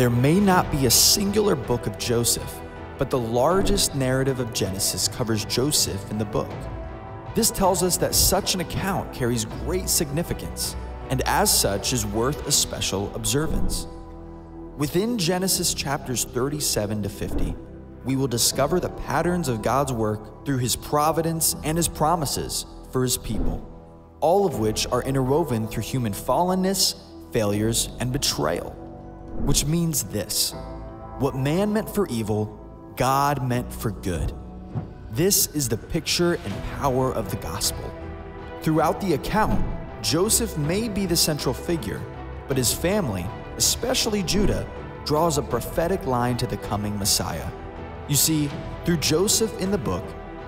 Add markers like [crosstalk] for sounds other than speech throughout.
There may not be a singular book of Joseph, but the largest narrative of Genesis covers Joseph in the book. This tells us that such an account carries great significance and as such is worth a special observance. Within Genesis chapters 37 to 50, we will discover the patterns of God's work through his providence and his promises for his people, all of which are interwoven through human fallenness, failures, and betrayal. Which means this what man meant for evil, God meant for good. This is the picture and power of the gospel. Throughout the account, Joseph may be the central figure, but his family, especially Judah, draws a prophetic line to the coming Messiah. You see, through Joseph in the book,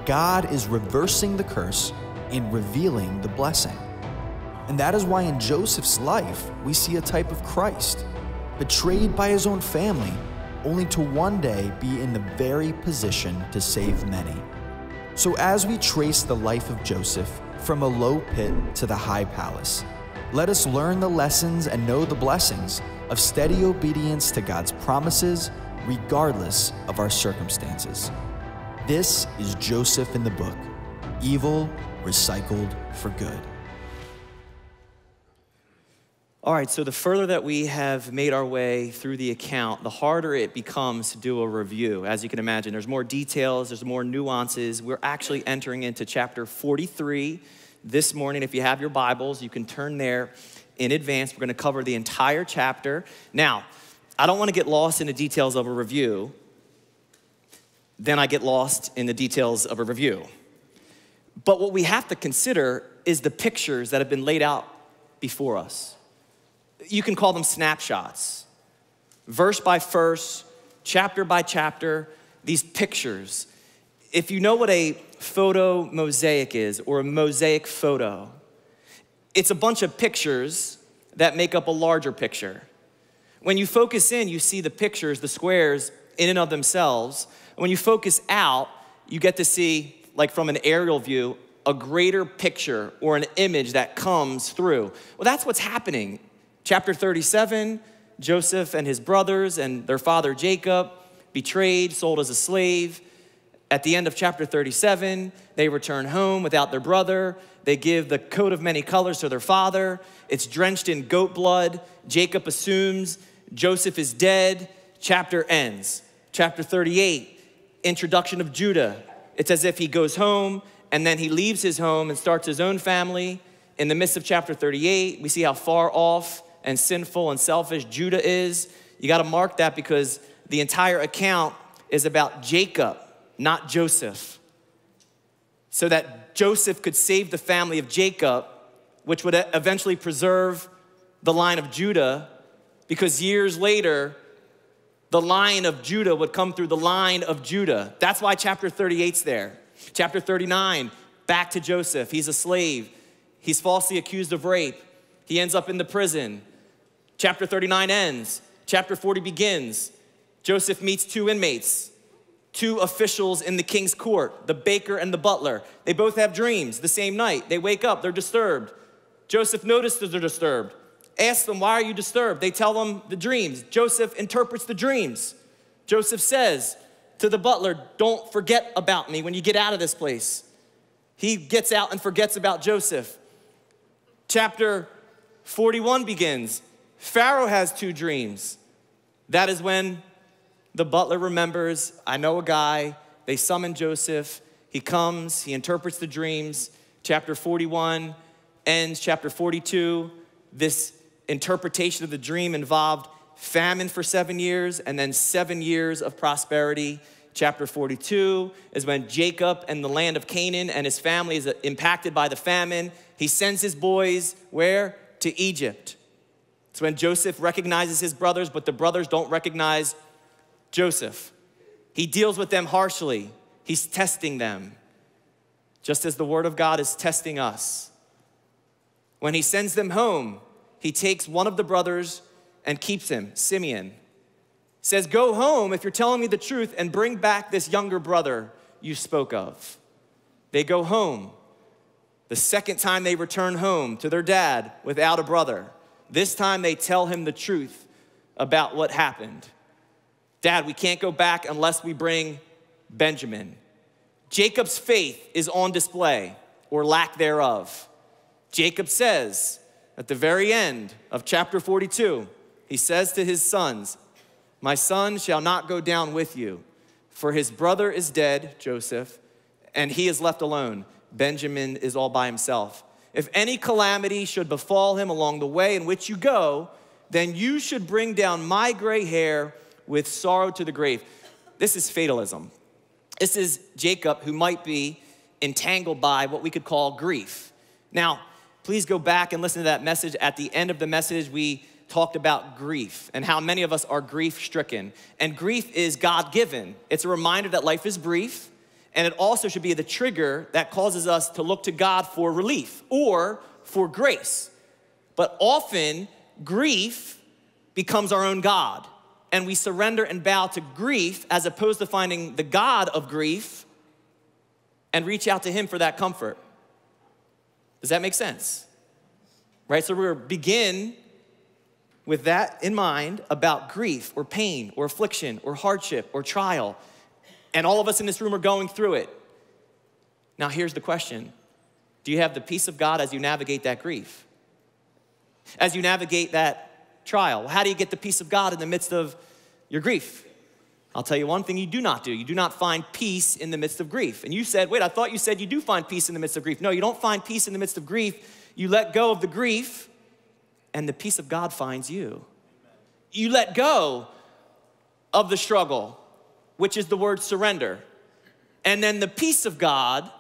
God is reversing the curse and revealing the blessing. And that is why in Joseph's life, we see a type of Christ, betrayed by his own family, only to one day be in the very position to save many. So, as we trace the life of Joseph, from a low pit to the high palace. Let us learn the lessons and know the blessings of steady obedience to God's promises, regardless of our circumstances. This is Joseph in the book Evil Recycled for Good. All right, so the further that we have made our way through the account, the harder it becomes to do a review. As you can imagine, there's more details, there's more nuances. We're actually entering into chapter 43 this morning. If you have your Bibles, you can turn there in advance. We're going to cover the entire chapter. Now, I don't want to get lost in the details of a review. Then I get lost in the details of a review. But what we have to consider is the pictures that have been laid out before us you can call them snapshots, verse by verse, chapter by chapter, these pictures. If you know what a photo mosaic is or a mosaic photo, it's a bunch of pictures that make up a larger picture. When you focus in, you see the pictures, the squares in and of themselves. When you focus out, you get to see, like from an aerial view, a greater picture or an image that comes through. Well, that's what's happening Chapter 37 Joseph and his brothers and their father Jacob betrayed, sold as a slave. At the end of chapter 37, they return home without their brother. They give the coat of many colors to their father. It's drenched in goat blood. Jacob assumes Joseph is dead. Chapter ends. Chapter 38, introduction of Judah. It's as if he goes home and then he leaves his home and starts his own family. In the midst of chapter 38, we see how far off and sinful and selfish Judah is. You got to mark that because the entire account is about Jacob, not Joseph. So that Joseph could save the family of Jacob, which would eventually preserve the line of Judah, because years later, the line of Judah would come through the line of Judah. That's why chapter 38's there. Chapter 39, back to Joseph. He's a slave. He's falsely accused of rape. He ends up in the prison. Chapter 39 ends, chapter 40 begins. Joseph meets two inmates, two officials in the king's court, the baker and the butler. They both have dreams the same night. They wake up, they're disturbed. Joseph notices they're disturbed. Asks them, Why are you disturbed? They tell them the dreams. Joseph interprets the dreams. Joseph says to the butler, Don't forget about me when you get out of this place. He gets out and forgets about Joseph. Chapter 41 begins. Pharaoh has two dreams. That is when the butler remembers, I know a guy, they summon Joseph, he comes, he interprets the dreams. Chapter 41 ends, chapter 42. This interpretation of the dream involved famine for seven years and then seven years of prosperity. Chapter 42 is when Jacob and the land of Canaan and his family is impacted by the famine. He sends his boys where? To Egypt. It's when Joseph recognizes his brothers, but the brothers don't recognize Joseph. He deals with them harshly, he's testing them, just as the Word of God is testing us. When he sends them home, he takes one of the brothers and keeps him, Simeon. Says, Go home if you're telling me the truth and bring back this younger brother you spoke of. They go home. The second time they return home to their dad without a brother. This time they tell him the truth. about what happened. Dad, we can't go back unless we bring Benjamin. Jacob's faith is on display, or lack thereof. Jacob says at the very end of chapter 42, he says to his sons, My son shall not go down with you, for his brother is dead, Joseph, and he is left alone. Benjamin is all by himself. If any calamity should befall him along the way in which you go, then you should bring down my gray hair with sorrow to the grave. This is fatalism. This is Jacob who might be entangled by what we could call grief. Now, please go back and listen to that message. At the end of the message, we talked about grief and how many of us are grief stricken. And grief is God given, it's a reminder that life is brief. And it also should be the trigger that causes us to look to God for relief or for grace. But often, grief becomes our own God, and we surrender and bow to grief as opposed to finding the God of grief and reach out to Him for that comfort. Does that make sense? Right? So we're begin with that in mind about grief or pain or affliction or hardship or trial. And all of us in this room are going through it. Now, here's the question Do you have the peace of God as you navigate that grief? As you navigate that trial? How do you get the peace of God in the midst of your grief? I'll tell you one thing you do not do. You do not find peace in the midst of grief. And you said, wait, I thought you said you do find peace in the midst of grief. No, you don't find peace in the midst of grief. You let go of the grief, and the peace of God finds you. You let go of the struggle, which is the word surrender. And then the peace of God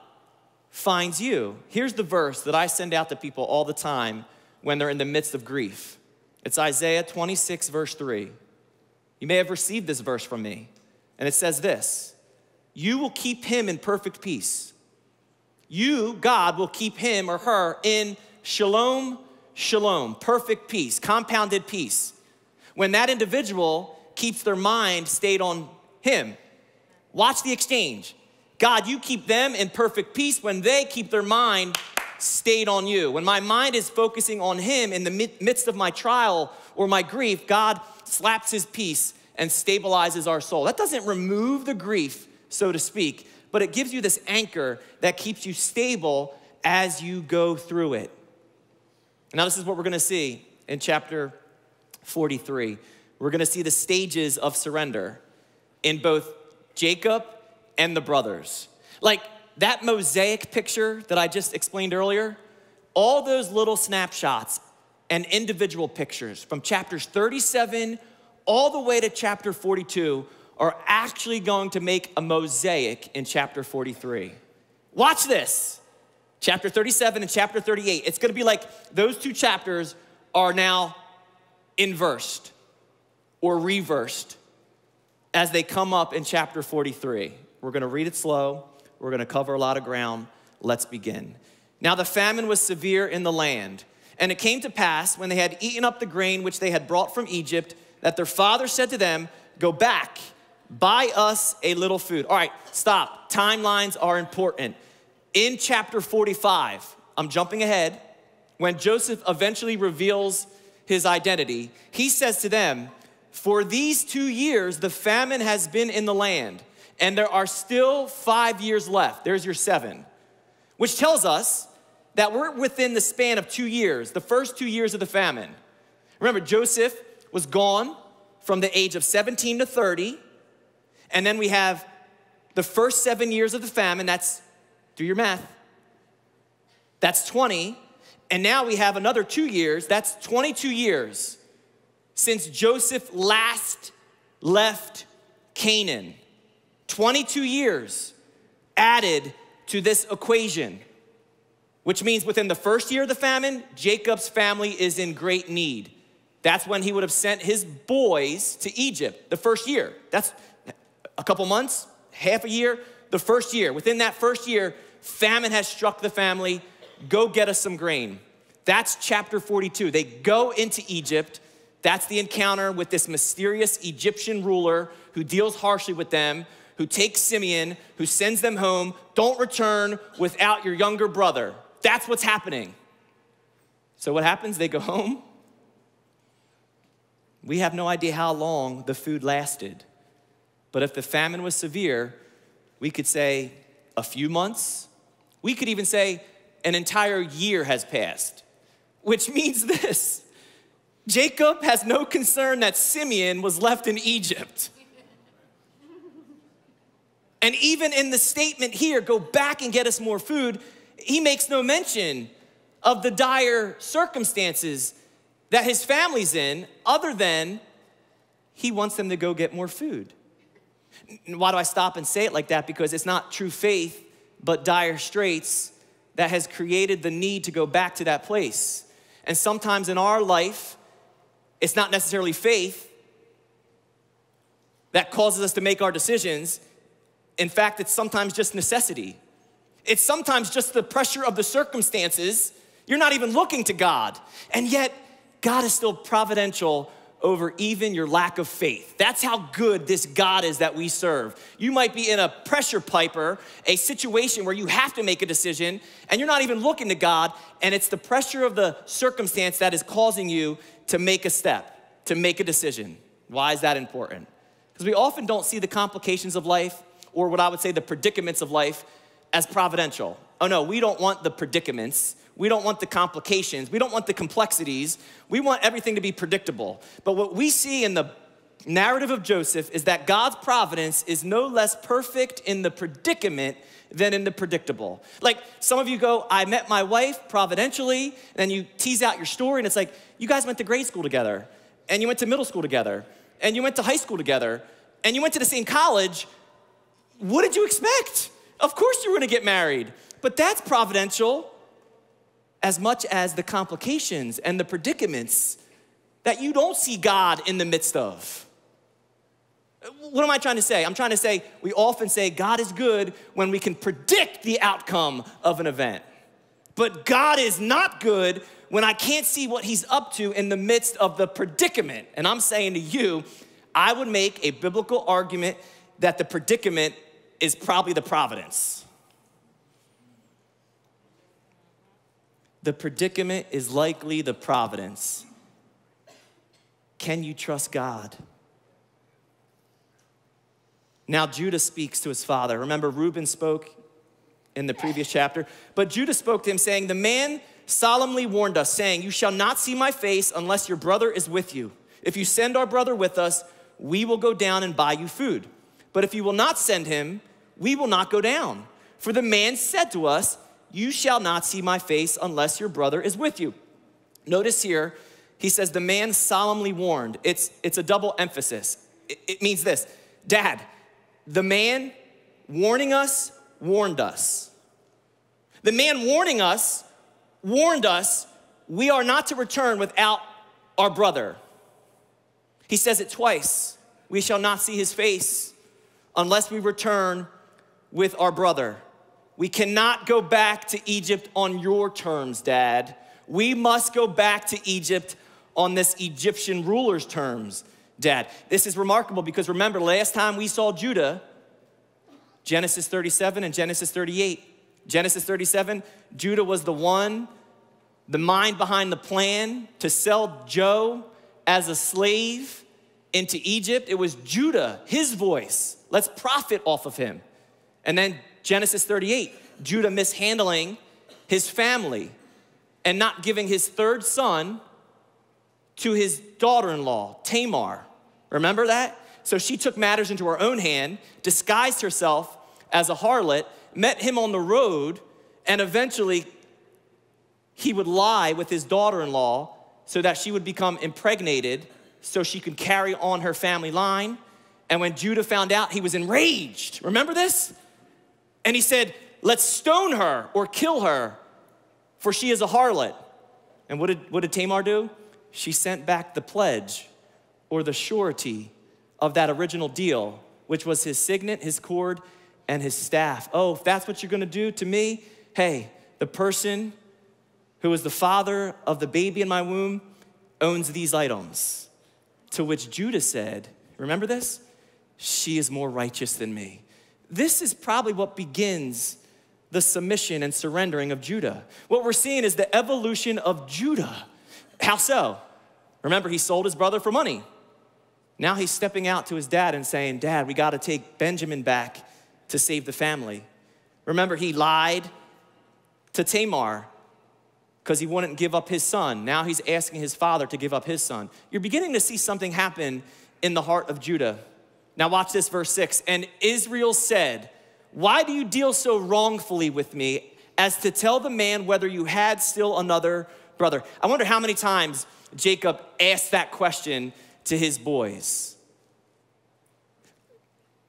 finds you. Here's the verse that I send out to people all the time when they're in the midst of grief. It's Isaiah 26, verse 3. You may have received this verse from me. And it says this You will keep him in perfect peace. You, God, will keep him or her in shalom, shalom, perfect peace, compounded peace. When that individual keeps their mind stayed on him. Watch the exchange. God, you keep them in perfect peace when they keep their mind stayed on you. When my mind is focusing on Him in the midst of my trial or my grief, God slaps His peace and stabilizes our soul. That doesn't remove the grief, so to speak, but it gives you this anchor that keeps you stable as you go through it. Now, this is what we're gonna see in chapter 43. We're gonna see the stages of surrender in both Jacob and the brothers. Like that mosaic picture that I just explained earlier, all those little snapshots and individual pictures from chapters 37 all the way to chapter 42 are actually going to make a mosaic in chapter 43. Watch this. Chapter 37 and chapter 38. It's gonna be like those two chapters are now inversed or reversed as they come up in chapter 43. We're gonna read it slow, we're gonna cover a lot of ground. Let's begin. Now the famine was severe in the land, and it came to pass when they had eaten up the grain which they had brought from Egypt that their father said to them, Go back, buy us a little food. All right, stop. Timelines are important. In chapter 45, I'm jumping ahead, when Joseph eventually reveals his identity, he says to them, For these two years, the famine has been in the land and there are still five years left. There's your seven, which tells us that we're within the span of two years, the first two years of the famine. Remember, Joseph was gone from the age of 17 to 30, and then we have the first seven years of the famine, that's, do your math, that's 20, and now we have another two years, that's 22 years since Joseph last left Canaan. 22 years added to this equation, which means within the first year of the famine, Jacob's family is in great need. That's when he would have sent his boys to Egypt, the first year. That's a couple months, half a year, the first year. Within that first year, famine has struck the family. Go get us some grain. That's chapter 42. They go into Egypt. That's the encounter with this mysterious Egyptian ruler who deals harshly with them, who takes Simeon, who sends them home. Don't return without your younger brother. That's what's happening. So, what happens? They go home. We have no idea how long the food lasted. But if the famine was severe, we could say a few months. We could even say an entire year has passed, which means [laughs] this Jacob has no concern that Simeon was left in Egypt. And even in the statement here, go back and get us more food, he makes no mention of the dire circumstances that his family's in, other than he wants them to go get more food. Why do I stop and say it like that? Because it's not true faith, but dire straits that has created the need to go back to that place. And sometimes in our life, it's not necessarily faith that causes us to make our decisions. In fact, it's sometimes just necessity. It's sometimes just the pressure of the circumstances. You're not even looking to God. And yet, God is still providential over even your lack of faith. That's how good this God is that we serve. You might be in a pressure piper, a situation where you have to make a decision, and you're not even looking to God, and it's the pressure of the circumstance that is causing you to make a step, to make a decision. Why is that important? Because we often don't see the complications of life, or what I would say the predicaments of life, as providential. Oh no, we don't want the predicaments. We don't want the complications. We don't want the complexities. We want everything to be predictable. But what we see in the narrative of Joseph is that God's providence is no less perfect in the predicament than in the predictable. Like some of you go, I met my wife providentially, and then you tease out your story, and it's like, you guys went to grade school together, and you went to middle school together, and you went to high school together, and you went to the same college. What did you expect? Of course you were gonna get married, but that's providential as much as the complications and the predicaments that you don't see God in the midst of. What am I trying to say? I'm trying to say we often say God is good when we can predict the outcome of an event. But God is not good when I can't see what He's up to in the midst of the predicament. And I'm saying to you, I would make a biblical argument that the predicament is probably the providence. The predicament is likely the providence. Can you trust God? Now, Judah speaks to his father. Remember, Reuben spoke in the previous chapter, but Judah spoke to him, saying, The man solemnly warned us, saying, You shall not see my face unless your brother is with you. If you send our brother with us, we will go down and buy you food. But if you will not send him, we will not go down. For the man said to us, you shall not see my face unless your brother is with you. Notice here, he says, the man solemnly warned. It's, it's a double emphasis. It, it means this Dad, the man warning us warned us. The man warning us warned us we are not to return without our brother. He says it twice. We shall not see his face unless we return with our brother. We cannot go back to Egypt on your terms, Dad. We must go back to Egypt on this Egyptian ruler's terms, Dad. This is remarkable because remember, last time we saw Judah, Genesis 37 and Genesis 38. Genesis 37, Judah was the one, the mind behind the plan to sell Joe as a slave into Egypt. It was Judah, his voice. Let's profit off of him. And then Genesis 38, Judah mishandling his family and not giving his third son to his daughter in law, Tamar. Remember that? So she took matters into her own hand, disguised herself as a harlot, met him on the road, and eventually he would lie with his daughter in law so that she would become impregnated so she could carry on her family line. And when Judah found out, he was enraged. Remember this? And he said, Let's stone her or kill her, for she is a harlot. And what did, what did Tamar do? She sent back the pledge or the surety of that original deal, which was his signet, his cord, and his staff. Oh, if that's what you're gonna do to me, hey, the person who was the father of the baby in my womb owns these items. To which Judah said, Remember this? She is more righteous than me. This is probably what begins the submission and surrendering of Judah. What we're seeing is the evolution of Judah. How so? Remember, he sold his brother for money. Now he's stepping out to his dad and saying, Dad, we got to take Benjamin back to save the family. Remember, he lied to Tamar because he wouldn't give up his son. Now he's asking his father to give up his son. You're beginning to see something happen in the heart of Judah. Now, watch this, verse 6. And Israel said, Why do you deal so wrongfully with me as to tell the man whether you had still another brother? I wonder how many times Jacob asked that question to his boys.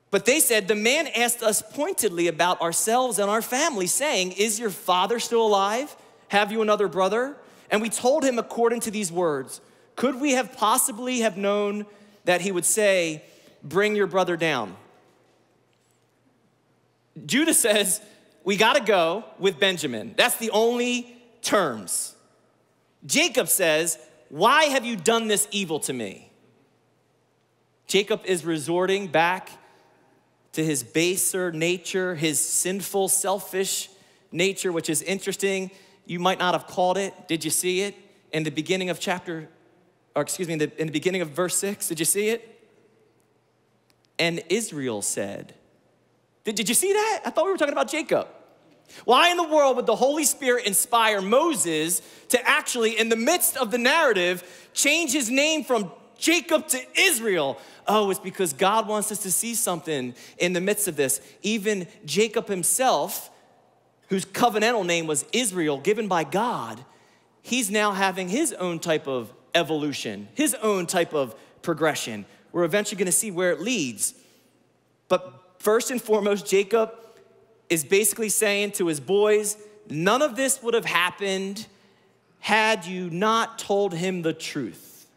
But they said, The man asked us pointedly about ourselves and our family, saying, Is your father still alive? Have you another brother? And we told him according to these words. Could we have possibly have known that he would say, Bring your brother down? Judah says, We gotta go with Benjamin. That's the only terms. Jacob says, Why have you done this evil to me? Jacob is resorting back to his baser nature, his sinful, selfish nature, which is interesting. You might not have called it. Did you see it in the beginning of chapter, or excuse me, in the, in the beginning of verse six? Did you see it? And Israel said, did, did you see that? I thought we were talking about Jacob. Why in the world would the Holy Spirit inspire Moses to actually, in the midst of the narrative, change his name from Jacob to Israel? Oh, it's because God wants us to see something in the midst of this. Even Jacob himself, whose covenantal name was Israel, given by God, he's now having his own type of evolution, his own type of progression. We're eventually gonna see where it leads. But first and foremost, Jacob is basically saying to his boys, none of this would have happened had you not told him the truth.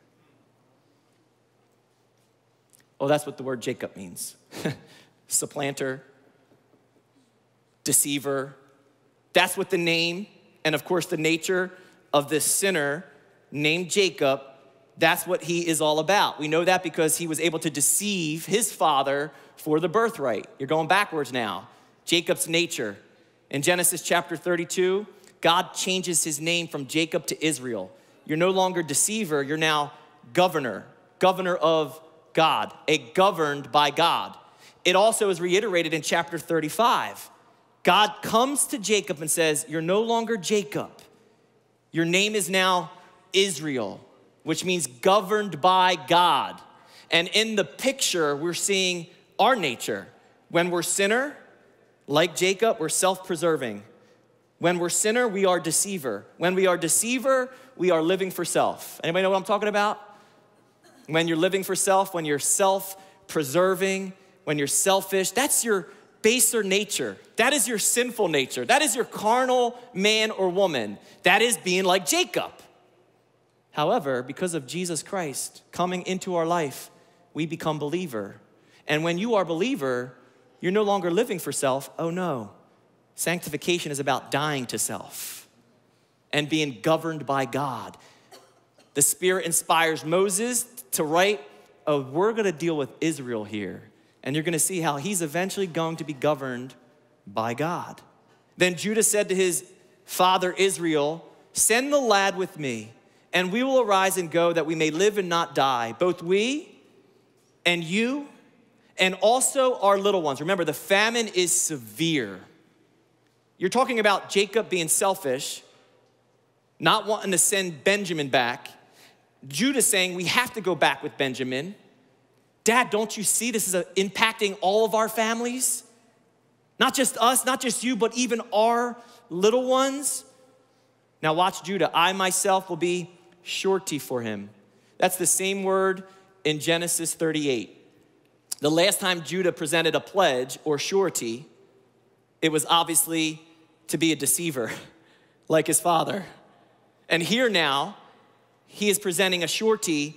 Oh, that's what the word Jacob means [laughs] supplanter, deceiver. That's what the name, and of course, the nature of this sinner named Jacob, that's what he is all about. We know that because he was able to deceive his father for the birthright. You're going backwards now. Jacob's nature. In Genesis chapter 32, God changes his name from Jacob to Israel. You're no longer deceiver, you're now governor, governor of God, a governed by God. It also is reiterated in chapter 35. God comes to Jacob and says, You're no longer Jacob. Your name is now Israel, which means governed by God. And in the picture, we're seeing our nature. When we're sinner, like Jacob, we're self preserving. When we're sinner, we are deceiver. When we are deceiver, we are living for self. Anybody know what I'm talking about? when you're living for self, when you're self preserving, when you're selfish, that's your baser nature. That is your sinful nature. That is your carnal man or woman. That is being like Jacob. However, because of Jesus Christ coming into our life, we become believer. And when you are believer, you're no longer living for self. Oh no. Sanctification is about dying to self and being governed by God. The Spirit inspires Moses to write, oh, we're gonna deal with Israel here. And you're gonna see how he's eventually going to be governed by God. Then Judah said to his father Israel, Send the lad with me, and we will arise and go that we may live and not die, both we and you, and also our little ones. Remember, the famine is severe. You're talking about Jacob being selfish, not wanting to send Benjamin back, Judah saying, We have to go back with Benjamin. Dad, don't you see this is a, impacting all of our families? Not just us, not just you, but even our little ones. Now, watch Judah. I myself will be surety for him. That's the same word in Genesis 38. The last time Judah presented a pledge or surety, it was obviously to be a deceiver, [laughs] like his father. And here now, he is presenting a surety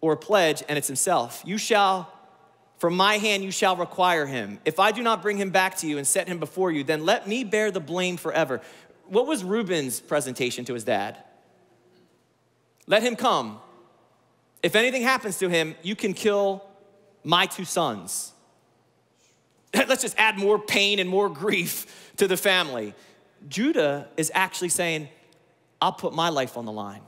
or a pledge, and it's himself. You shall, from my hand, you shall require him. If I do not bring him back to you and set him before you, then let me bear the blame forever. What was Reuben's presentation to his dad? Let him come. If anything happens to him, you can kill my two sons. [laughs] Let's just add more pain and more grief to the family. Judah is actually saying, I'll put my life on the line.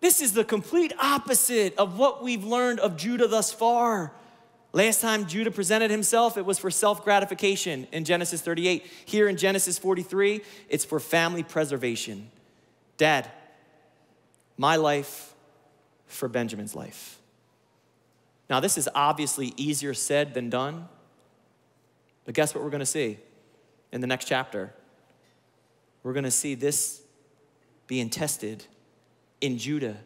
This is the complete opposite of what we've learned of Judah thus far. Last time Judah presented himself, it was for self gratification in Genesis 38. Here in Genesis 43, it's for family preservation. Dad, my life for Benjamin's life. Now, this is obviously easier said than done, but guess what we're gonna see in the next chapter? We're gonna see this being tested in Judah.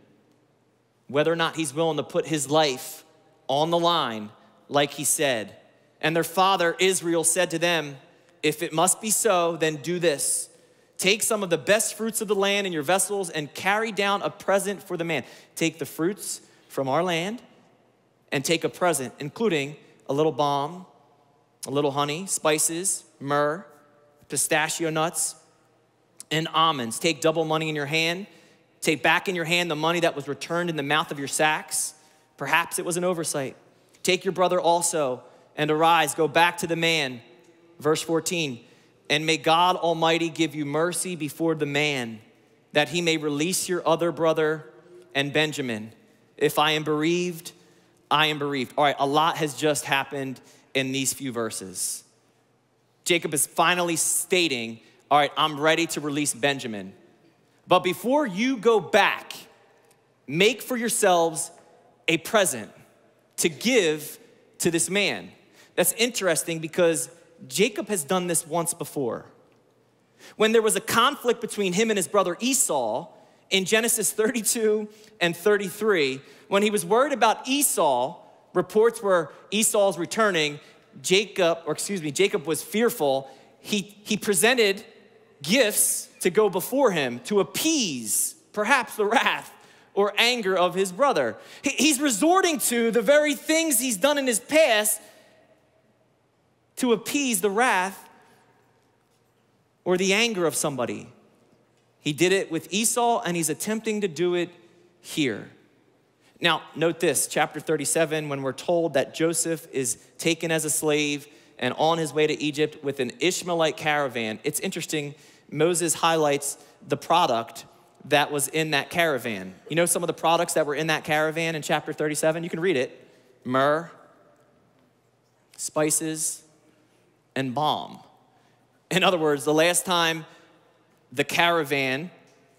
Whether or not he's willing to put his life on the line, like he said. And their father Israel said to them, If it must be so, then do this. Take some of the best fruits of the land in your vessels and carry down a present for the man. Take the fruits from our land and take a present, including a little balm, a little honey, spices, myrrh, pistachio nuts, and almonds. Take double money in your hand Take back in your hand the money that was returned in the mouth of your sacks. Perhaps it was an oversight. Take your brother also and arise, go back to the man. Verse 14, and may God Almighty give you mercy before the man, that he may release your other brother and Benjamin. If I am bereaved, I am bereaved. All right, a lot has just happened in these few verses. Jacob is finally stating, All right, I'm ready to release Benjamin. But before you go back, make for yourselves a present to give to this man. That's interesting because Jacob has done this once before. When there was a conflict between him and his brother Esau in Genesis 32 and 33, when he was worried about Esau, reports were Esau's returning, Jacob, or excuse me, Jacob was fearful. He, he presented gifts to go before him to appease perhaps the wrath or anger of his brother. He's resorting to the very things he's done in his past to appease the wrath or the anger of somebody. He did it with Esau and he's attempting to do it here. Now, note this chapter 37, when we're told that Joseph is taken as a slave and on his way to Egypt with an Ishmaelite caravan, it's interesting Moses highlights the product that was in that caravan. You know some of the products that were in that caravan in chapter 37? You can read it myrrh, spices, and balm. In other words, the last time the caravan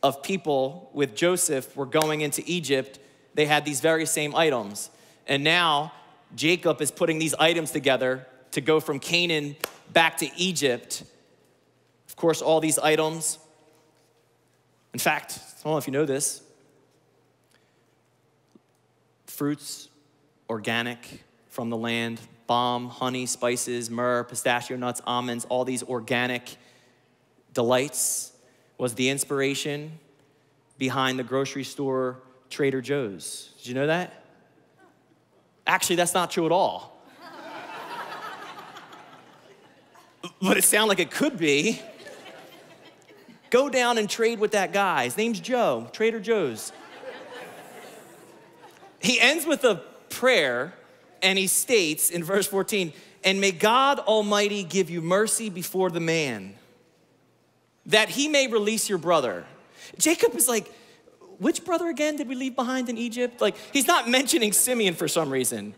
of people with Joseph were going into Egypt, they had these very same items. And now Jacob is putting these items together to go from Canaan back to Egypt. Of course, all these items, in fact, I don't know if you know this, fruits, organic from the land, balm, honey, spices, myrrh, pistachio nuts, almonds, all these organic delights was the inspiration behind the grocery store Trader Joe's. Did you know that? Actually, that's not true at all. but it sounded like it could be. Go down and trade with that guy. His name's Joe, Trader Joe's. he ends with a prayer and he states in verse 14, and may God Almighty give you mercy before the man, that he may release your brother. Jacob is like, which brother again did we leave behind in Egypt? Like, he's not mentioning Simeon for some reason,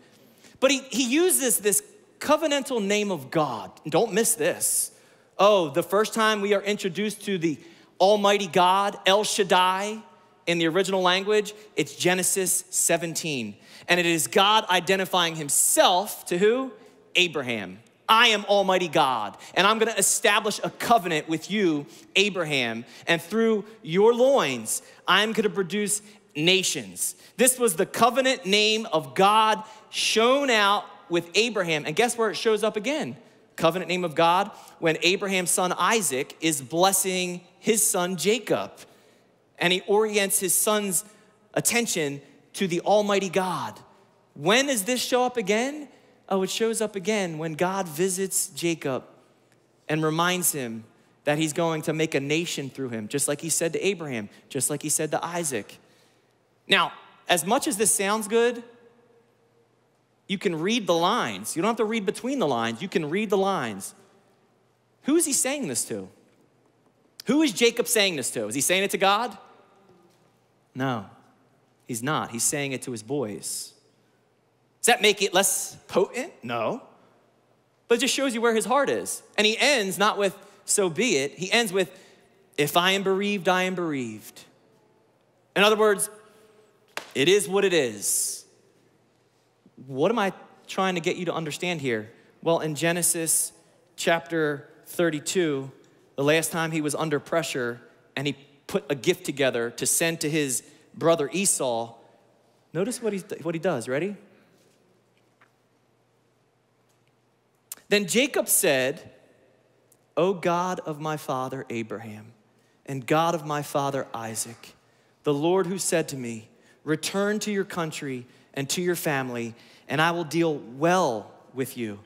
but he, he uses this covenantal name of God. Don't miss this. Oh, the first time we are introduced to the Almighty God, El Shaddai, in the original language, it's Genesis 17. And it is God identifying himself to who? Abraham. I am Almighty God, and I'm gonna establish a covenant with you, Abraham, and through your loins, I'm gonna produce nations. This was the covenant name of God shown out with Abraham. And guess where it shows up again? covenant name of God when Abraham's son Isaac is blessing his son Jacob. And he orients his son's attention to the Almighty God. When does this show up again? Oh, it shows up again when God visits Jacob and reminds him that he's going to make a nation through him, just like he said to Abraham, just like he said to Isaac. Now, as much as this sounds good, you can read the lines. You don't have to read between the lines, you can read the lines. Who is he saying this to? Who is Jacob saying this to? Is he saying it to God? No. He's not. He's saying it to his boys. Does that make it less potent? No. But it just shows you where his heart is. And he ends not with, so be it. He ends with, if I am bereaved, I am bereaved. In other words, it is what it is. What am I trying to get you to understand here? Well, in Genesis chapter 32, the last time he was under pressure and he put a gift together to send to his brother Esau, notice what, he what he does. Ready? Then Jacob said, O God of my father Abraham, and God of my father Isaac, the Lord who said to me, Return to your country and to your family, and I will deal well with you.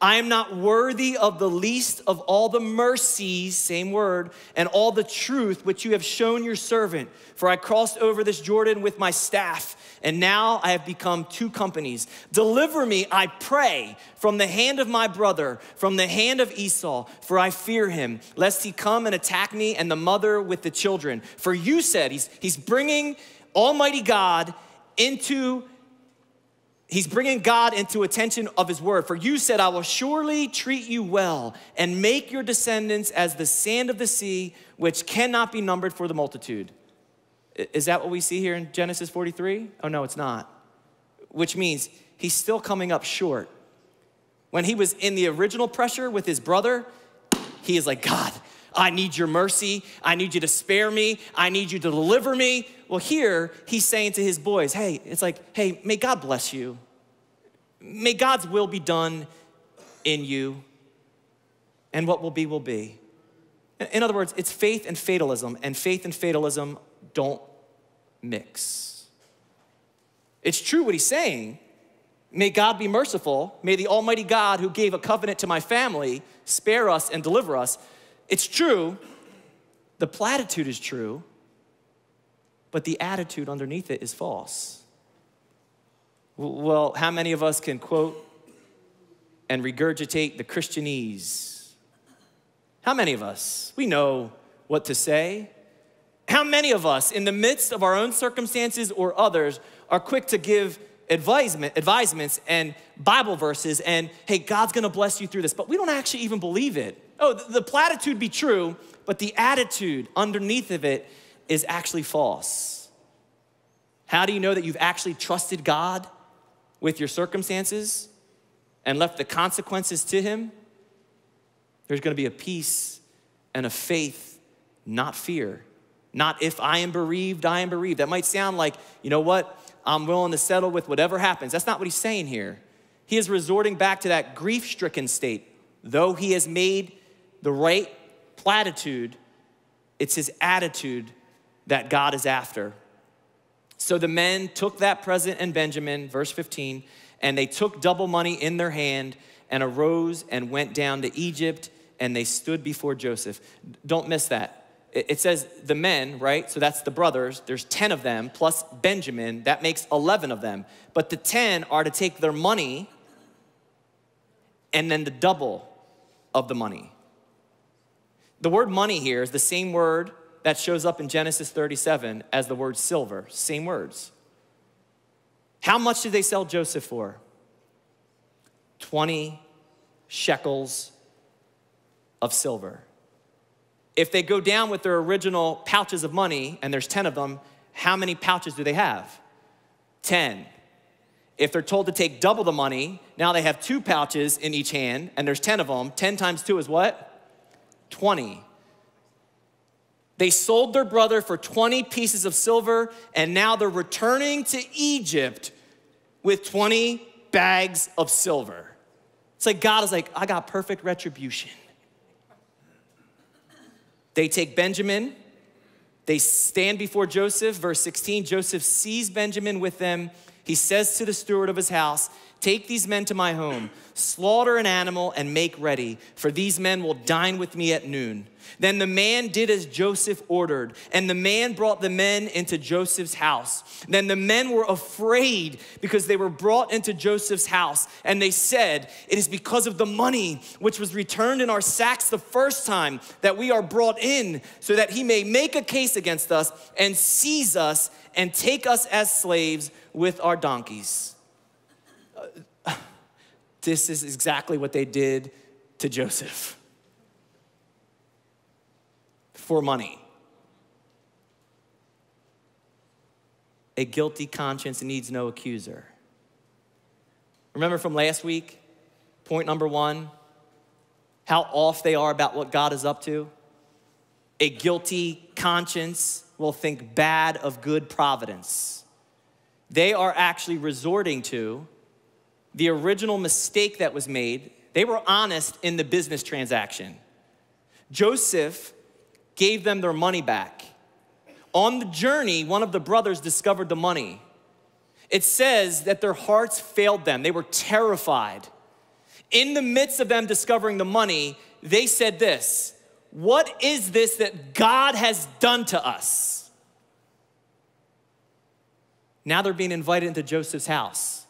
I am not worthy of the least of all the mercies, same word, and all the truth which you have shown your servant. For I crossed over this Jordan with my staff, and now I have become two companies. Deliver me, I pray, from the hand of my brother, from the hand of Esau, for I fear him, lest he come and attack me and the mother with the children. For you said, he's, he's bringing Almighty God into he's bringing God into attention of his word. For you said, I will surely treat you well and make your descendants as the sand of the sea, which cannot be numbered for the multitude. Is that what we see here in Genesis 43? Oh, no, it's not. Which means he's still coming up short. When he was in the original pressure with his brother, he is like, God, I need your mercy. I need you to spare me. I need you to deliver me. Well, here he's saying to his boys, hey, it's like, hey, may God bless you. May God's will be done in you. And what will be, will be. In other words, it's faith and fatalism, and faith and fatalism don't mix. It's true what he's saying. May God be merciful. May the Almighty God who gave a covenant to my family spare us and deliver us. It's true, the platitude is true, but the attitude underneath it is false. Well, how many of us can quote and regurgitate the Christianese? How many of us? We know what to say. How many of us, in the midst of our own circumstances or others, are quick to give advisement, advisements and Bible verses and, hey, God's gonna bless you through this, but we don't actually even believe it. Oh, the platitude be true, but the attitude underneath of it is actually false. How do you know that you've actually trusted God with your circumstances and left the consequences to Him? There's gonna be a peace and a faith, not fear. Not if I am bereaved, I am bereaved. That might sound like, you know what, I'm willing to settle with whatever happens. That's not what he's saying here. He is resorting back to that grief stricken state. Though he has made the right platitude, it's his attitude that God is after. So the men took that present and Benjamin, verse 15, and they took double money in their hand and arose and went down to Egypt and they stood before Joseph. Don't miss that. It says the men, right? So that's the brothers. There's 10 of them plus Benjamin. That makes 11 of them. But the 10 are to take their money and then the double of the money. The word money here is the same word that shows up in Genesis 37 as the word silver, same words. How much did they sell Joseph for? 20 shekels of silver. If they go down with their original pouches of money, and there's 10 of them, how many pouches do they have? 10. If they're told to take double the money, now they have two pouches in each hand, and there's 10 of them. 10 times 2 is what? 20. They sold their brother for 20 pieces of silver, and now they're returning to Egypt with 20 bags of silver. It's like God is like, I got perfect retribution. They take Benjamin, they stand before Joseph. Verse 16 Joseph sees Benjamin with them. He says to the steward of his house, Take these men to my home, slaughter an animal, and make ready, for these men will dine with me at noon. Then the man did as Joseph ordered, and the man brought the men into Joseph's house. Then the men were afraid because they were brought into Joseph's house, and they said, It is because of the money which was returned in our sacks the first time that we are brought in, so that he may make a case against us and seize us and take us as slaves with our donkeys. Uh, [sighs] this is exactly what they did to Joseph for money. A guilty conscience needs no accuser. Remember from last week, point number one, how off they are about what God is up to? A guilty conscience will think bad of good providence. They are actually resorting to the original mistake that was made. They were honest in the business transaction. Joseph gave them their money back. On the journey, one of the brothers discovered the money. It says that their hearts failed them, they were terrified. In the midst of them discovering the money, they said this What is this that God has done to us? Now they're being invited into Joseph's house,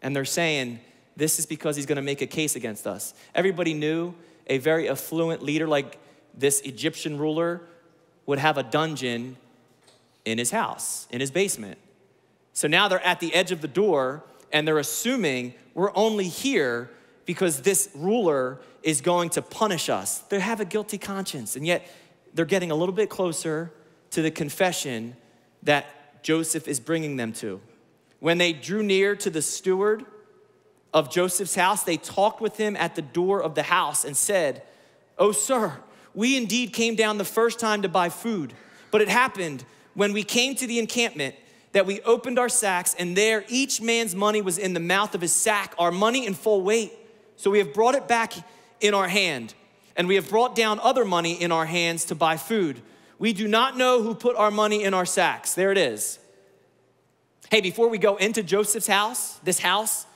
and they're saying, This is because he's gonna make a case against us. Everybody knew a very affluent leader like this Egyptian ruler would have a dungeon in his house, in his basement. So now they're at the edge of the door and they're assuming we're only here because this ruler is going to punish us. They have a guilty conscience, and yet they're getting a little bit closer to the confession that Joseph is bringing them to. When they drew near to the steward of Joseph's house, they talked with him at the door of the house and said, Oh, sir, we indeed came down the first time to buy food, but it happened when we came to the encampment that we opened our sacks, and there each man's money was in the mouth of his sack, our money in full weight. So we have brought it back in our hand, and we have brought down other money in our hands to buy food. We do not know who put our money in our sacks. There it is. Hey, before we go into Joseph's house, this house,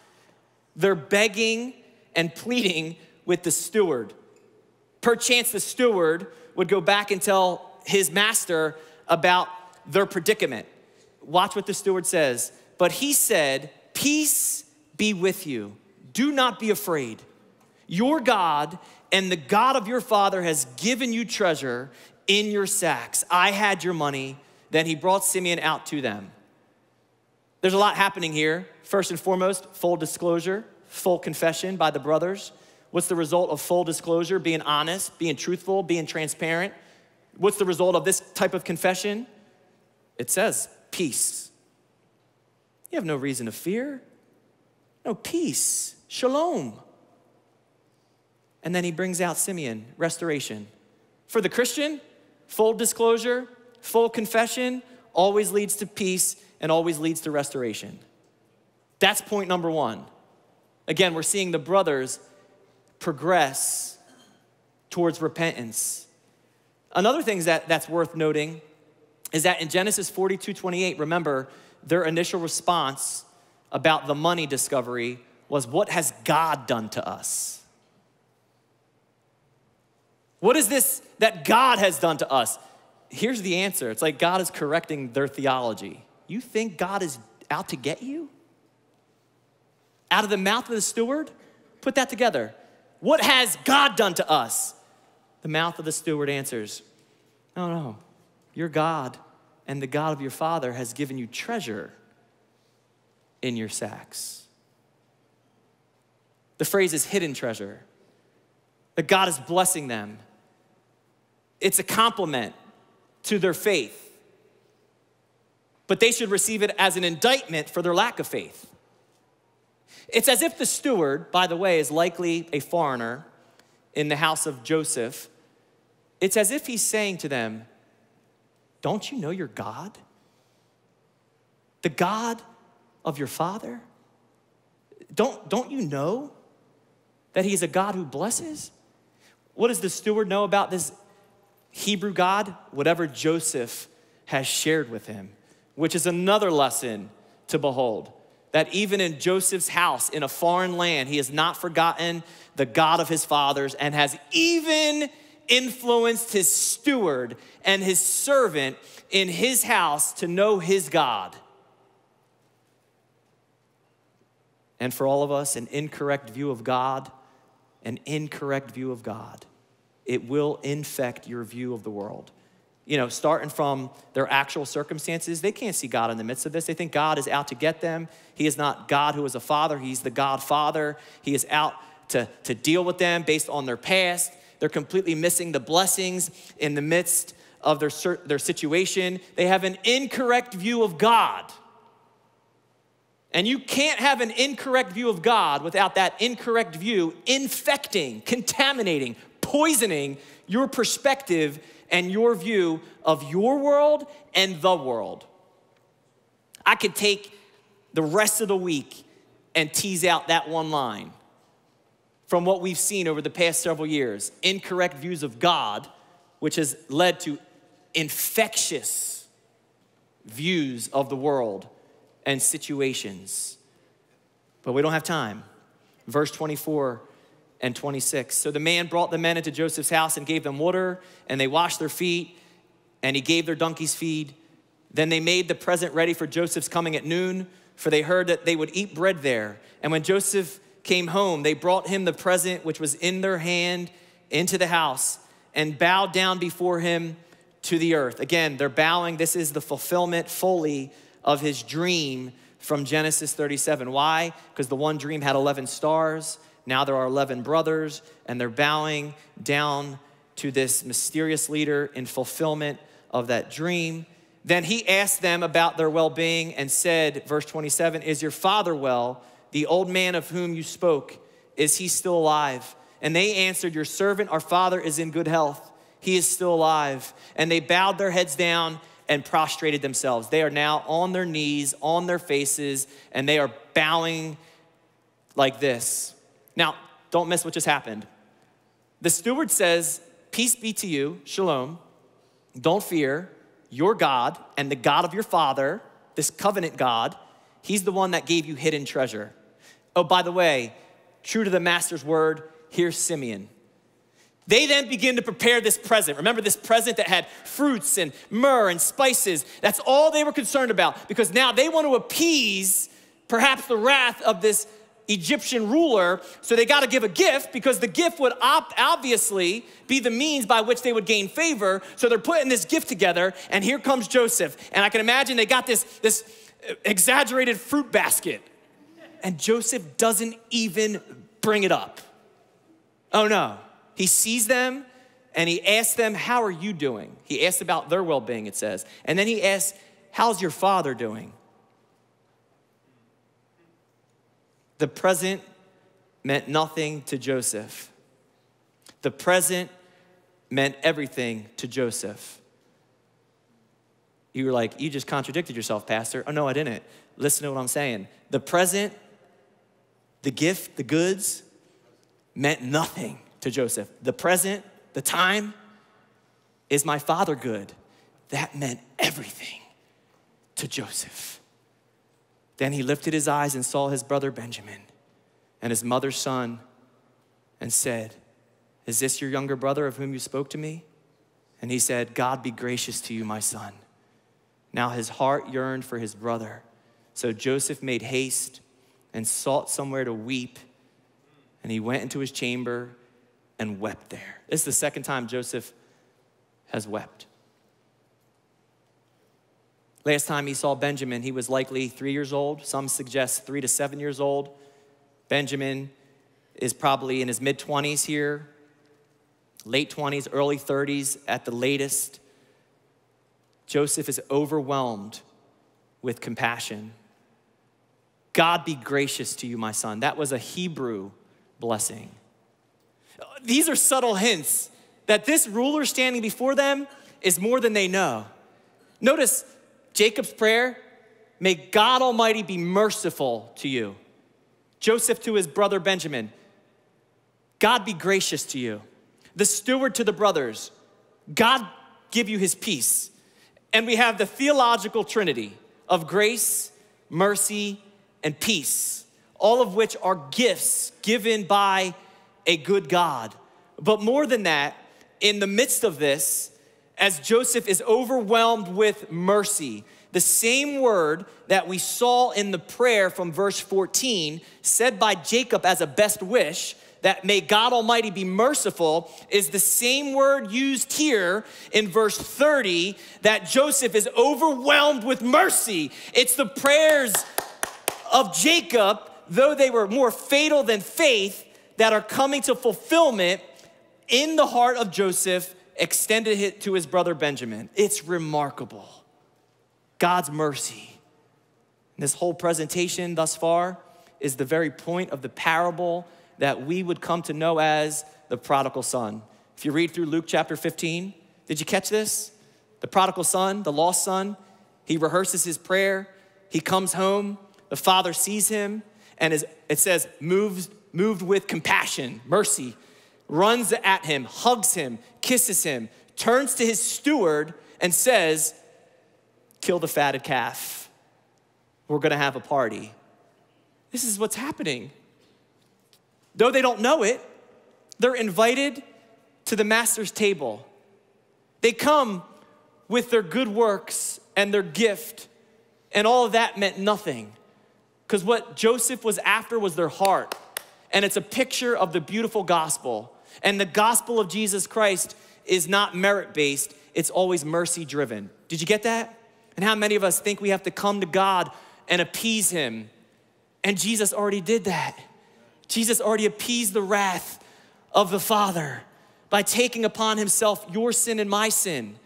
they're begging and pleading with the steward. Perchance the steward would go back and tell his master about their predicament. Watch what the steward says. But he said, Peace be with you. Do not be afraid. Your God and the God of your father has given you treasure in your sacks. I had your money. Then he brought Simeon out to them. There's a lot happening here. First and foremost, full disclosure, full confession by the brothers. What's the result of full disclosure? Being honest, being truthful, being transparent. What's the result of this type of confession? It says peace. You have no reason to fear. No, peace, shalom. And then he brings out Simeon, restoration. For the Christian, full disclosure, full confession always leads to peace and always leads to restoration. That's point number one. Again, we're seeing the brothers progress towards repentance. Another thing that, that's worth noting is that in Genesis 42 28, remember, their initial response about the money discovery was, What has God done to us? What is this that God has done to us? Here's the answer it's like God is correcting their theology. You think God is out to get you? Out of the mouth of the steward? Put that together. What has God done to us? The mouth of the steward answers, No, no, your God and the God of your father has given you treasure in your sacks. The phrase is hidden treasure. That God is blessing them. It's a compliment to their faith. But they should receive it as an indictment for their lack of faith. It's as if the steward, by the way, is likely a foreigner in the house of Joseph. It's as if he's saying to them, Don't you know your God? The God of your father? Don't, don't you know that he's a God who blesses? What does the steward know about this Hebrew God? Whatever Joseph has shared with him, which is another lesson to behold that even in Joseph's house in a foreign land, he has not forgotten the God of his fathers and has even influenced his steward and his servant in his house to know his God. And for all of us, an incorrect view of God, an incorrect view of God, it will infect your view of the world. You know, starting from their actual circumstances, they can't see God in the midst of this. They think God is out to get them. He is not God who is a father, He's the God Father. He is out to, to deal with them based on their past. They're completely missing the blessings in the midst of their, their situation. They have an incorrect view of God. And you can't have an incorrect view of God without that incorrect view infecting, contaminating, poisoning your perspective and your view of your world and the world. I could take the rest of the week and tease out that one line from what we've seen over the past several years incorrect views of God, which has led to infectious views of the world and situations. But we don't have time. Verse 24 and 26. So the man brought the men into Joseph's house and gave them water, and they washed their feet, and he gave their donkeys feed. Then they made the present ready for Joseph's coming at noon, for they heard that they would eat bread there. And when Joseph came home, they brought him the present which was in their hand into the house and bowed down before him to the earth. Again, they're bowing. This is the fulfillment fully of his dream from Genesis 37. Why? Because the one dream had 11 stars. Now there are 11 brothers, and they're bowing down to this mysterious leader in fulfillment of that dream. Then he asked them about their well being and said, verse 27, Is your father well? The old man of whom you spoke, is he still alive? And they answered, Your servant, our father, is in good health. He is still alive. And they bowed their heads down and prostrated themselves. They are now on their knees, on their faces, and they are bowing like this. Now, don't miss what just happened. The steward says, Peace be to you, shalom. Don't fear. Your God and the God of your father, this covenant God, he's the one that gave you hidden treasure. Oh, by the way, true to the master's word, here's Simeon. They then begin to prepare this present. Remember this present that had fruits and myrrh and spices. That's all they were concerned about because now they want to appease perhaps the wrath of this Egyptian ruler. So they got to give a gift because the gift would op- obviously be the means by which they would gain favor. So they're putting this gift together, and here comes Joseph. And I can imagine they got this, this exaggerated fruit basket. And Joseph doesn't even bring it up. Oh no. He sees them and he asks them, How are you doing? He asks about their well being, it says. And then he asks, How's your father doing? The present meant nothing to Joseph. The present meant everything to Joseph. You were like, You just contradicted yourself, Pastor. Oh, no, I didn't. Listen to what I'm saying. The present, the gift, the goods meant nothing to Joseph. The present, the time, is my father good? That meant everything to Joseph. Then he lifted his eyes and saw his brother Benjamin and his mother's son and said, Is this your younger brother of whom you spoke to me? And he said, God be gracious to you, my son. Now his heart yearned for his brother. So Joseph made haste and sought somewhere to weep. And he went into his chamber and wept there. This is the second time Joseph has wept. Last time he saw Benjamin, he was likely three years old. Some suggest three to seven years old. Benjamin is probably in his mid 20s here, late 20s, early 30s at the latest. Joseph is overwhelmed with compassion. God be gracious to you, my son. That was a Hebrew blessing. These are subtle hints that this ruler standing before them is more than they know. Notice Jacob's prayer may God Almighty be merciful to you. Joseph to his brother Benjamin, God be gracious to you. The steward to the brothers, God give you his peace. And we have the theological trinity of grace, mercy, and peace, all of which are gifts given by a good God. But more than that, in the midst of this, as Joseph is overwhelmed with mercy, the same word that we saw in the prayer from verse 14, said by Jacob as a best wish, that may God Almighty be merciful, is the same word used here in verse 30 that Joseph is overwhelmed with mercy. It's the prayers of Jacob, though they were more fatal than faith, that are coming to fulfillment in the heart of Joseph, extended it to his brother Benjamin. It's remarkable. God's mercy. This whole presentation thus far is the very point of the parable that we would come to know as the prodigal son. If you read through Luke chapter 15, did you catch this? The prodigal son, the lost son, he rehearses his prayer. He comes home. The father sees him and is, it says, moves, moved with compassion, mercy, runs at him, hugs him, kisses him, turns to his steward and says, Kill the fatted calf. We're gonna have a party. This is what's happening. Though they don't know it, they're invited to the master's table. They come with their good works and their gift, and all of that meant nothing. Because what Joseph was after was their heart. And it's a picture of the beautiful gospel. And the gospel of Jesus Christ is not merit based, it's always mercy driven. Did you get that? And how many of us think we have to come to God and appease Him? And Jesus already did that. Jesus already appeased the wrath of the Father by taking upon himself your sin and my sin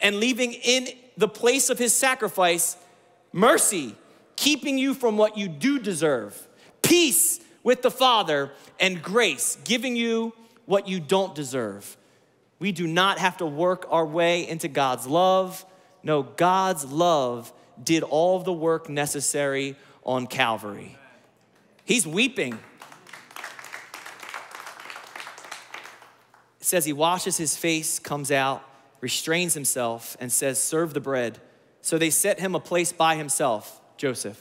and leaving in the place of his sacrifice mercy, keeping you from what you do deserve, peace with the Father, and grace, giving you what you don't deserve. We do not have to work our way into God's love. No, God's love did all of the work necessary on Calvary. He's weeping It says he washes his face, comes out, restrains himself, and says, Serve the bread. So they set him a place by himself, Joseph,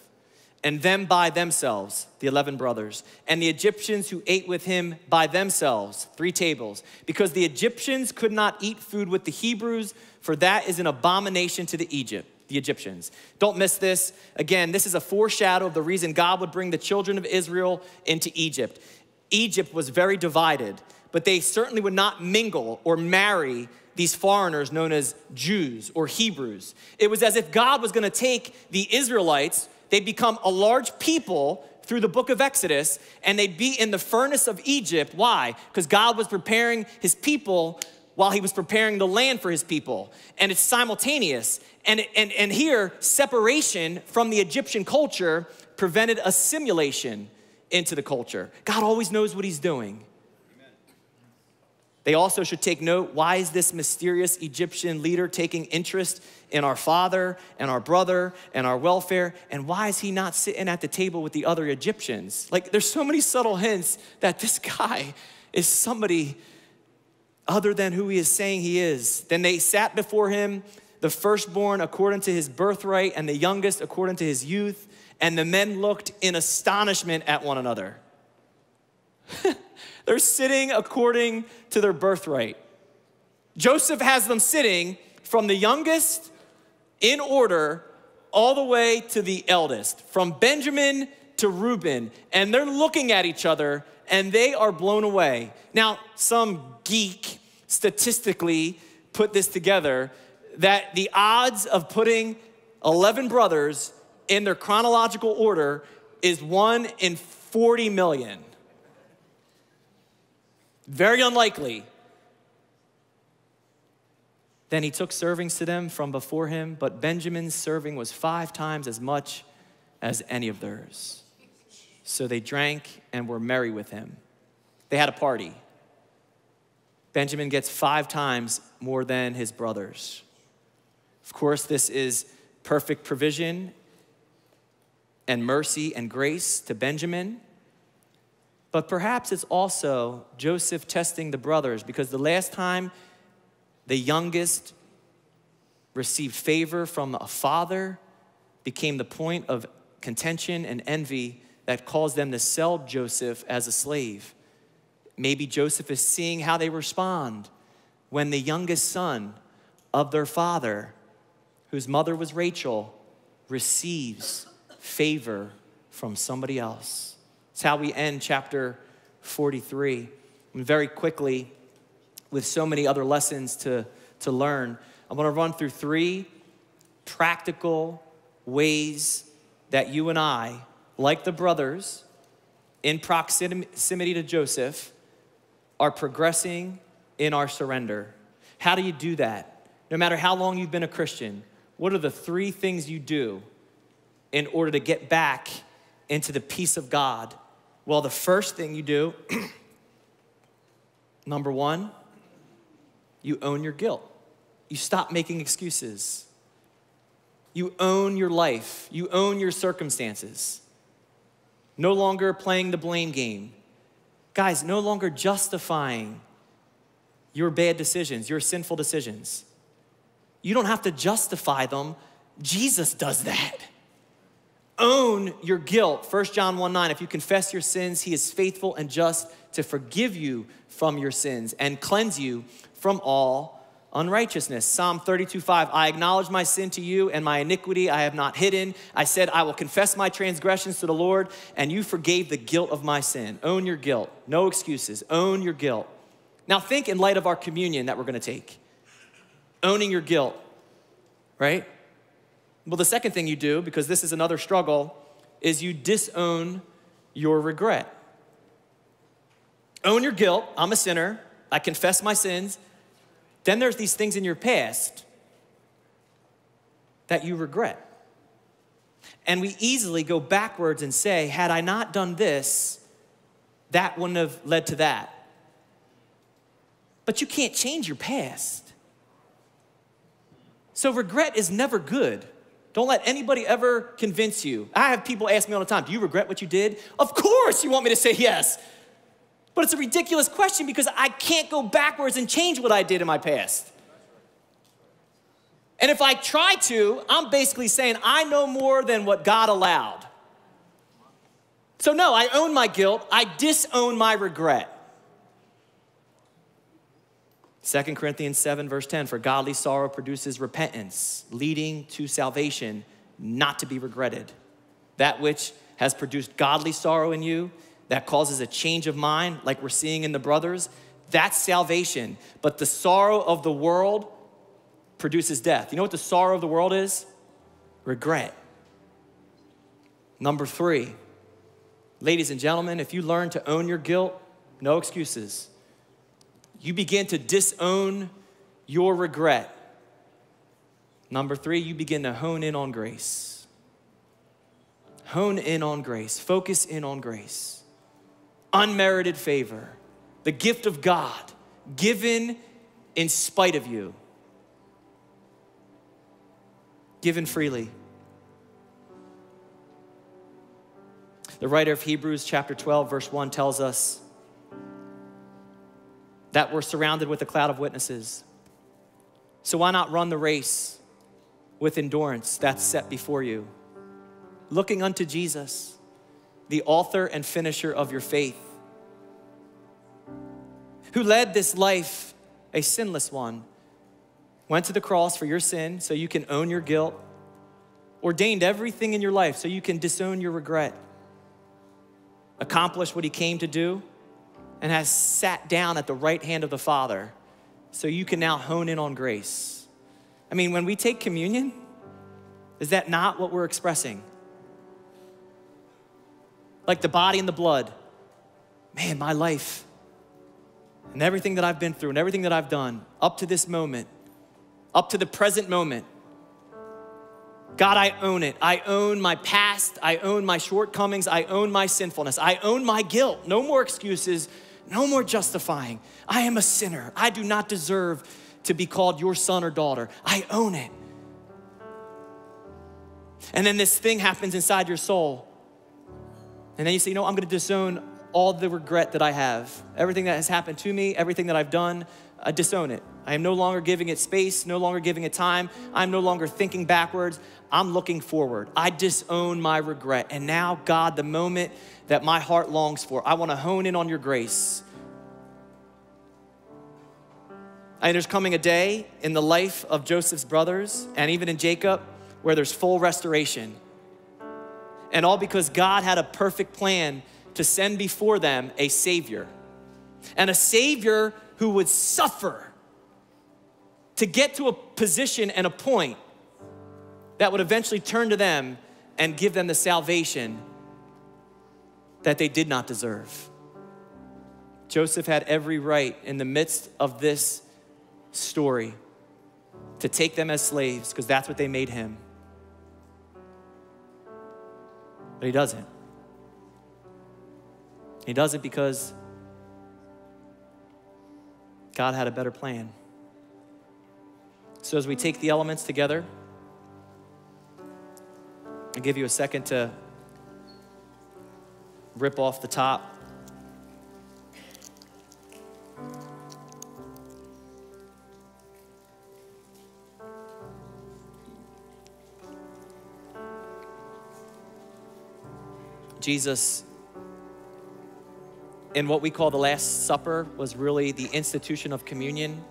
and them by themselves, the 11 brothers, and the Egyptians who ate with him by themselves, three tables, because the Egyptians could not eat food with the Hebrews, for that is an abomination to the Egypt. The Egyptians. Don't miss this. Again, this is a foreshadow of the reason God would bring the children of Israel into Egypt. Egypt was very divided but they certainly would not mingle or marry these foreigners known as Jews or Hebrews. It was as if God was gonna take the Israelites, they'd become a large people through the book of Exodus, and they'd be in the furnace of Egypt. Why? Because God was preparing his people while he was preparing the land for his people. And it's simultaneous. And, and, and here, separation from the Egyptian culture prevented assimilation into the culture. God always knows what he's doing. They also should take note why is this mysterious Egyptian leader taking interest in our father and our brother and our welfare? And why is he not sitting at the table with the other Egyptians? Like, there's so many subtle hints that this [laughs] guy is somebody other than who he is saying he is. Then they sat before him, the firstborn according to his birthright, and the youngest according to his youth. And the men looked in astonishment at one another. [laughs] They're sitting according to their birthright. Joseph has them sitting from the youngest in order all the way to the eldest, from Benjamin to Reuben, and they're looking at each other and they are blown away. Now, some geek statistically put this together that the odds of putting 11 brothers in their chronological order is one in 40 million. Very unlikely. Then he took servings to them from before him, but Benjamin's serving was five times as much as any of theirs. So they drank and were merry with him. They had a party. Benjamin gets five times more than his brothers. Of course, this is perfect provision and mercy and grace to Benjamin. But perhaps it's also Joseph testing the brothers because the last time the youngest received favor from a father became the point of contention and envy that caused them to sell Joseph as a slave. Maybe Joseph is seeing how they respond when the youngest son of their father, whose mother was Rachel, receives favor from somebody else. It's how we end chapter 43. And very quickly, with so many other lessons to, to learn, I'm gonna run through three practical ways that you and I, like the brothers, in proximity to Joseph, are progressing in our surrender. How do you do that? No matter how long you've been a Christian, what are the three things you do in order to get back into the peace of God? Well, the first thing you do, [clears throat] number one, you own your guilt. You stop making excuses. You own your life, you own your circumstances. No longer playing the blame game. Guys, no longer justifying your bad decisions, your sinful decisions. You don't have to justify them. Jesus does that. Own your guilt. 1 John 1 9. If you confess your sins, he is faithful and just to forgive you from your sins and cleanse you from all unrighteousness. Psalm 32 5, I acknowledge my sin to you and my iniquity I have not hidden. I said, I will confess my transgressions to the Lord, and you forgave the guilt of my sin. Own your guilt. No excuses. Own your guilt. Now, think in light of our communion that we're gonna take. Owning your guilt, right? Well, the second thing you do, because this is another struggle, is you disown your regret. Own your guilt. I'm a sinner. I confess my sins. Then there's these things in your past that you regret. And we easily go backwards and say, had I not done this, that wouldn't have led to that. But you can't change your past. So regret is never good. Don't let anybody ever convince you. I have people ask me all the time, Do you regret what you did? Of course, you want me to say yes. But it's a ridiculous question because I can't go backwards and change what I did in my past. And if I try to, I'm basically saying I know more than what God allowed. So, no, I own my guilt, I disown my regret. 2 Corinthians 7, verse 10 For godly sorrow produces repentance, leading to salvation, not to be regretted. That which has produced godly sorrow in you that causes a change of mind, like we're seeing in the brothers, that's salvation. But the sorrow of the world produces death. You know what the sorrow of the world is? Regret. Number three, ladies and gentlemen, if you learn to own your guilt, no excuses. You begin to disown your regret. Number three, you begin to hone in on grace. Hone in on grace. Focus in on grace unmerited favor, the gift of God given in spite of you, given freely. The writer of Hebrews, chapter 12, verse 1, tells us that we're surrounded with a cloud of witnesses. So, why not run the race with endurance that's set before you? Looking unto Jesus the author and finisher of your faith, who led this life a sinless one, went to the cross for your sin so you can own your guilt, ordained everything in your life so you can disown your regret, accomplished what he came to do, and has sat down at the right hand of the Father so you can now hone in on grace. I mean, when we take communion, is that not what we're expressing? like the body and the blood. Man, my life and everything that I've been through and everything that I've done up to this moment, up to the present moment. God, I own it. I own my past. I own my shortcomings. I own my sinfulness. I own my guilt. No more excuses. No more justifying. I am a sinner. I do not deserve to be called your son or daughter. I own it. And then this thing happens inside your soul and then you say, you know, I'm going to disown all the regret that I have. Everything that has happened to me, everything that I've done, I disown it. I am no longer giving it space, no longer giving it time. I'm no longer thinking backwards. I'm looking forward. I disown my regret. And now, God, the moment that my heart longs for, I want to hone in on your grace. And there's coming a day in the life of Joseph's brothers and even in Jacob where there's full restoration. And all because God had a perfect plan to send before them a Savior. And a Savior who would suffer to get to a position and a point that would eventually turn to them and give them the salvation that they did not deserve. Joseph had every right in the midst of this story to take them as slaves because that's what they made him. But he doesn't. He does it because God had a better plan. So, as we take the elements together, I give you a second to rip off the top. Jesus, in what we call the Last Supper, was really the institution of communion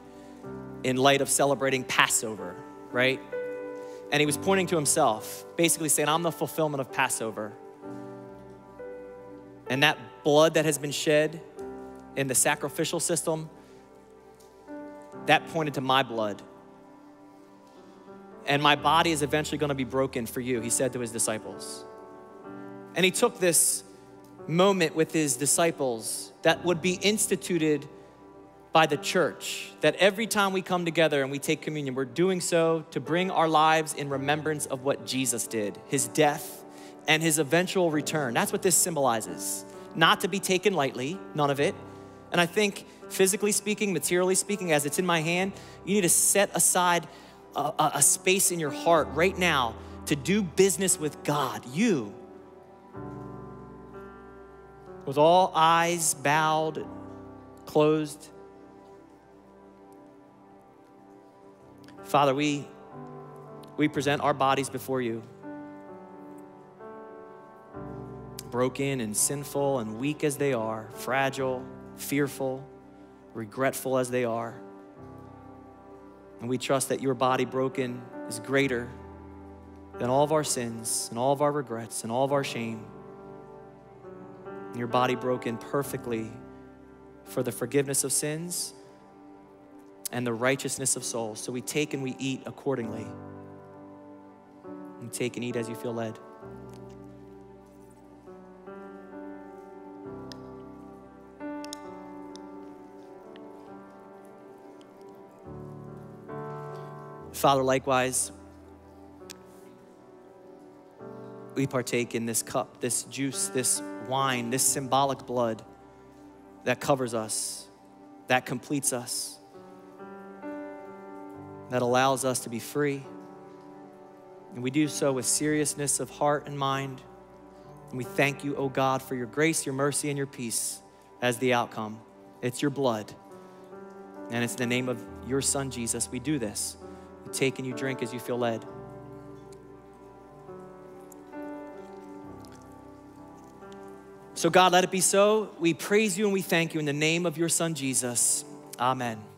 in light of celebrating Passover, right? And he was pointing to himself, basically saying, I'm the fulfillment of Passover. And that blood that has been shed in the sacrificial system, that pointed to my blood. And my body is eventually going to be broken for you, he said to his disciples. And he took this moment with his disciples that would be instituted by the church. That every time we come together and we take communion, we're doing so to bring our lives in remembrance of what Jesus did, his death and his eventual return. That's what this symbolizes. Not to be taken lightly, none of it. And I think, physically speaking, materially speaking, as it's in my hand, you need to set aside a, a, space in your heart right now to do business with God. You, with all eyes bowed, closed. Father, we, we present our bodies before you, broken and sinful and weak as they are, fragile, fearful, regretful as they are. And we trust that your body broken is greater than all of our sins and all of our regrets and all of our shame your body broken perfectly for the forgiveness of sins and the righteousness of souls. So we take and we eat accordingly. And take and eat as you feel led. Father, likewise, we partake in this cup, this juice, this wine, this symbolic blood that covers us, that completes us, that allows us to be free. And we do so with seriousness of heart and mind. And we thank you, O oh God, for your grace, your mercy, and your peace as the outcome. It's your blood. And it's in the name of your Son, Jesus, we do this. You take and you drink as you feel led. So, God, let it be so. We praise you and we thank you in the name of your Son, Jesus. Amen.